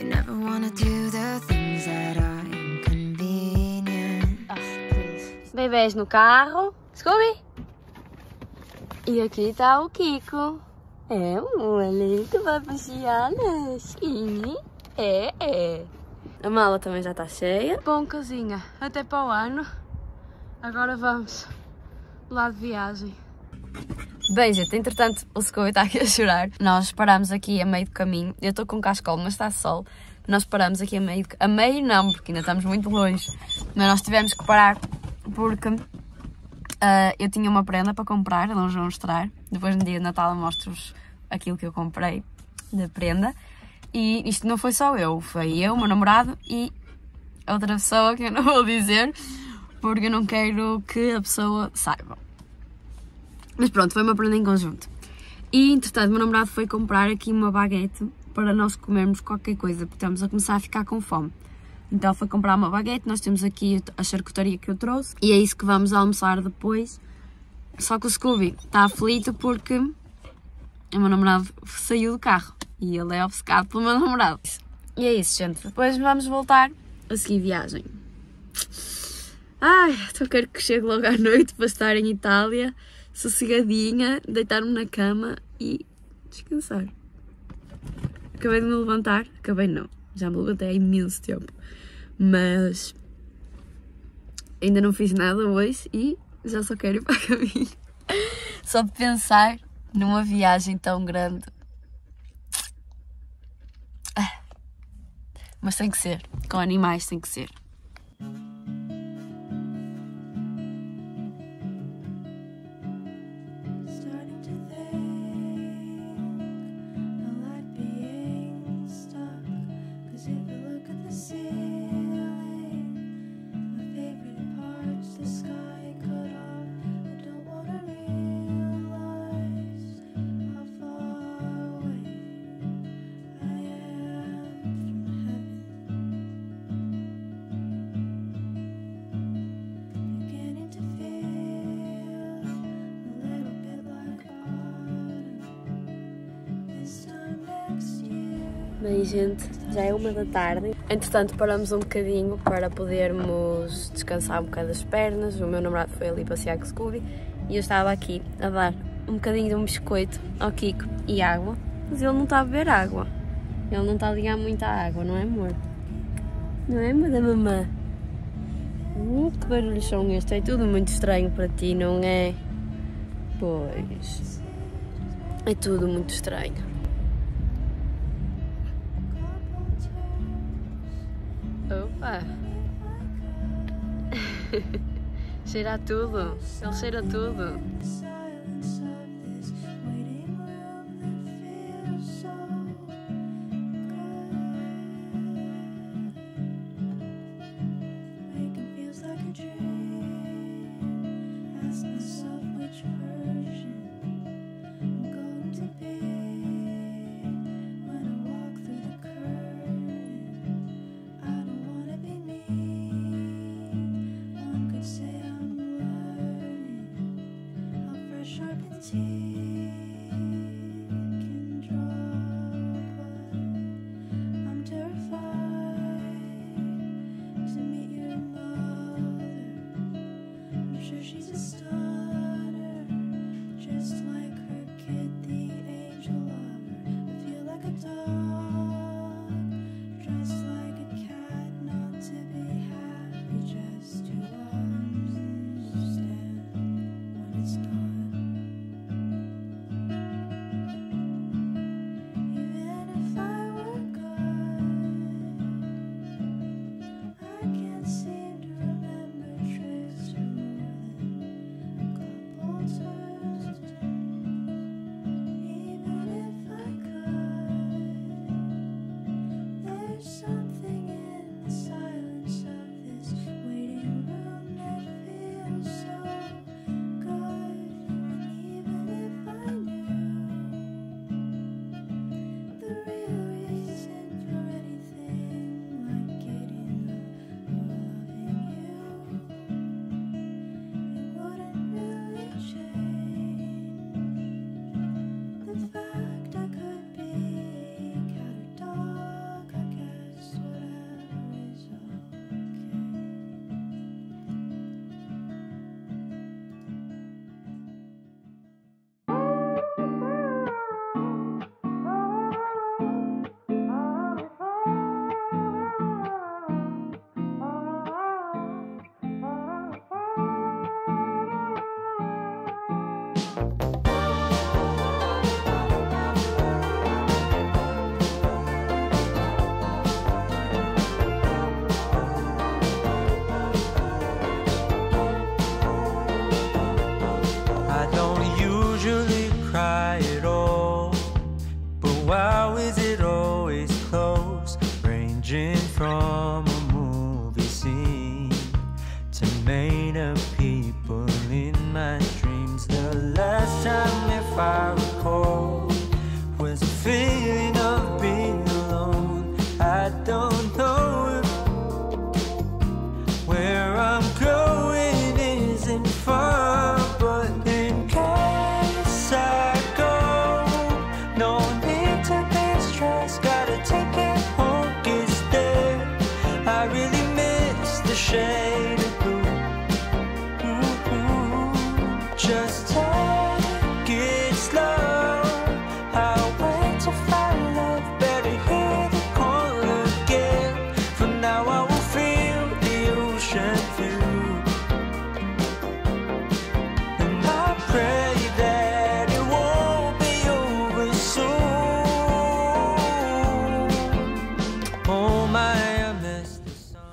You never wanna do the things that are inconvenient. Bebês no carro. Scooby! E aqui tá o Kiko. É, olha, tu vai passear, né? Sim. É, é. A mala também já está cheia. Bom, casinha, até para o ano. Agora vamos lá de viagem. Bem, gente, entretanto o Scooby está aqui a chorar. Nós paramos aqui a meio do caminho. Eu estou com cascol, mas está sol. Nós paramos aqui a meio, a meio não, porque ainda estamos muito longe. Mas nós tivemos que parar porque uh, eu tinha uma prenda para comprar, não vos vou mostrar. Depois no dia de Natal eu mostro-vos aquilo que eu comprei da prenda. E isto não foi só eu, foi eu, meu namorado e outra pessoa que eu não vou dizer porque eu não quero que a pessoa saiba. Mas pronto, foi uma prenda em conjunto. E entretanto, meu namorado foi comprar aqui uma baguete para nós comermos qualquer coisa, porque estamos a começar a ficar com fome. Então foi comprar uma baguete, nós temos aqui a charcutaria que eu trouxe e é isso que vamos almoçar depois. Só que o Scooby está aflito porque o meu namorado saiu do carro e ele é obcecado pelo meu namorado. E é isso, gente. Depois vamos voltar a seguir viagem. Ai, então quero que chegue logo à noite para estar em Itália, sossegadinha, deitar-me na cama e descansar. Acabei de me levantar, acabei não, já me levantei há imenso tempo, mas ainda não fiz nada hoje e já só quero ir para a caminho. Só de pensar numa viagem tão grande Mas tem que ser. Com animais tem que ser. Bem, gente, já é uma da tarde. Entretanto, paramos um bocadinho para podermos descansar um bocado as pernas. O meu namorado foi ali passear com o Scooby e eu estava aqui a dar um bocadinho de um biscoito ao Kiko e água. Mas ele não está a beber água. Ele não está a ligar muito à água, não é, amor? Não é, da mamã? Hum, que barulhos são estes? É tudo muito estranho para ti, não é? Pois. É tudo muito estranho. Opa! cheira a tudo. Ele cheira a tudo. From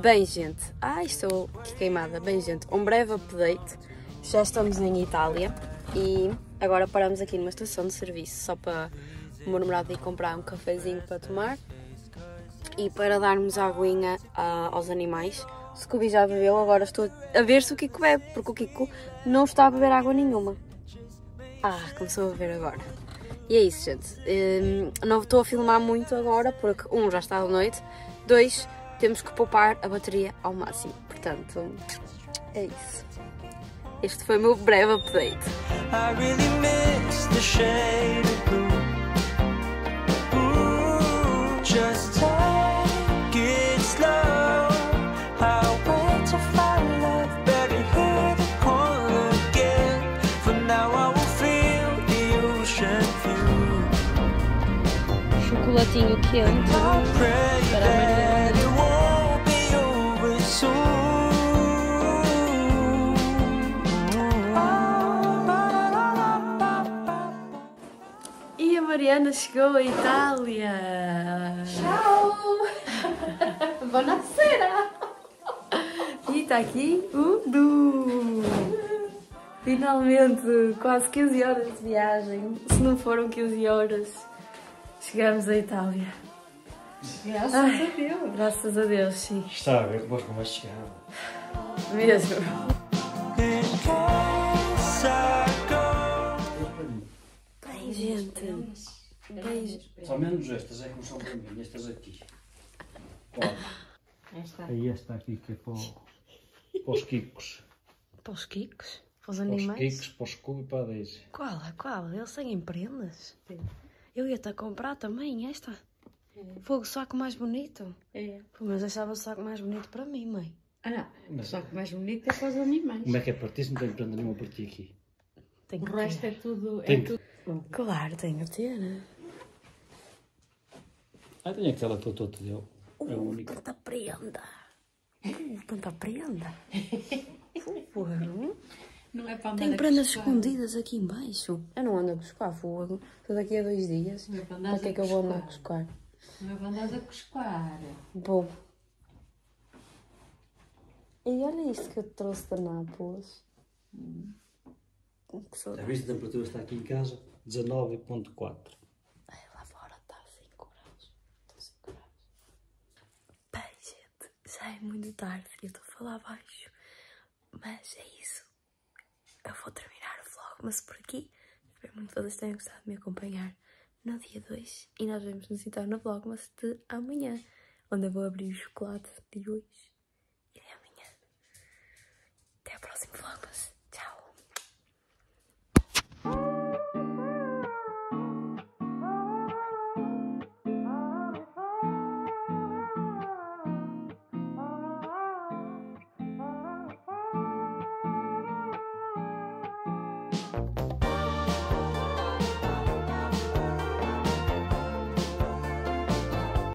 Bem, gente, ai estou queimada. Bem, gente, um breve update. Já estamos em Itália e agora paramos aqui numa estação de serviço só para o meu namorado ir comprar um cafezinho para tomar e para darmos aguinha ah, aos animais. O Scooby já bebeu, agora estou a ver se o Kiko bebe, porque o Kiko não está a beber água nenhuma. Ah, começou a beber agora. E é isso, gente. Hum, não estou a filmar muito agora, porque, um, já está de noite, dois, temos que poupar a bateria ao máximo. Portanto, é isso. Este foi o meu breve update. I really miss the shade of blue. Ooh, just take it slow. I'll wait to find love. Better hear the call again. For now, I will feel the ocean view. Chocolatinho quente. Para a E a Mariana chegou à Itália. Tchau! Buonasera! E está aqui o Du! Finalmente, quase 15 horas de viagem. Se não foram 15 horas, chegamos à Itália. Graças Ai. a Deus. Graças a Deus, sim. Está a ver como como vai chegar. Mesmo. In case I go. Bem, gente. Bem, Só menos estas é que não são para mim, estas aqui. Qual? Esta. Aí esta aqui que é para, para os Kikos. para os Kikos? Para os Para os animais? Kikos, para os Scooby e para a Daisy. Qual? Qual? Eles têm prendas? Eu ia-te a comprar também esta. Fogo, saco mais bonito. É. Pô, mas achava o saco mais bonito para mim, mãe. Ah, Mas- só que mais bonito é para os animais. Como é que é para ti se não tenho prenda nenhuma para ti aqui? Tem O resto ter. é tudo. É Tem- tudo. bom. Claro, tem que ter, né? Ah, tenho aquela que eu estou te deu. É a única. Tanta prenda. Uh, tanta prenda. Fogo. Não é para andar Tem a prendas buscar. escondidas aqui embaixo. Eu não ando a buscar fogo. Estou daqui a dois dias. Não é para Para que é que eu vou andar a buscar. Não para andar a cuscar. Bom. E olha isto que eu te trouxe da Nápoles. Que saudade. Já viste a temperatura está aqui em casa? 19.4. Ai, lá fora está 5 graus. Está 5 graus. Bem, gente, já é muito tarde. Eu estou a falar baixo. Mas é isso. Eu vou terminar o vlog, mas por aqui. Espero muito que vocês tenham gostado de me acompanhar no dia 2. E nós vamos nos citar no vlog, mas de amanhã. Onde eu vou abrir o chocolate de hoje e de amanhã. Até o próximo vlog, mas tchau.